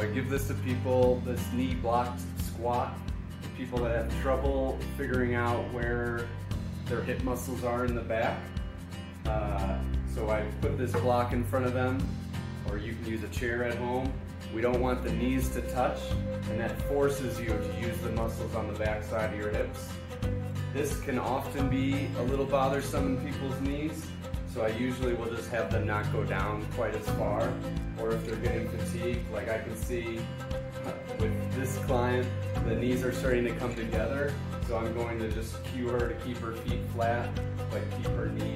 I give this to people, this knee blocked squat, people that have trouble figuring out where their hip muscles are in the back. Uh, so I put this block in front of them, or you can use a chair at home. We don't want the knees to touch, and that forces you to use the muscles on the back side of your hips. This can often be a little bothersome in people's knees, so I usually will just have them not go down quite as far, or if they're getting fatigued, like I can see with this client, the knees are starting to come together, so I'm going to just cue her to keep her feet flat, but keep her knees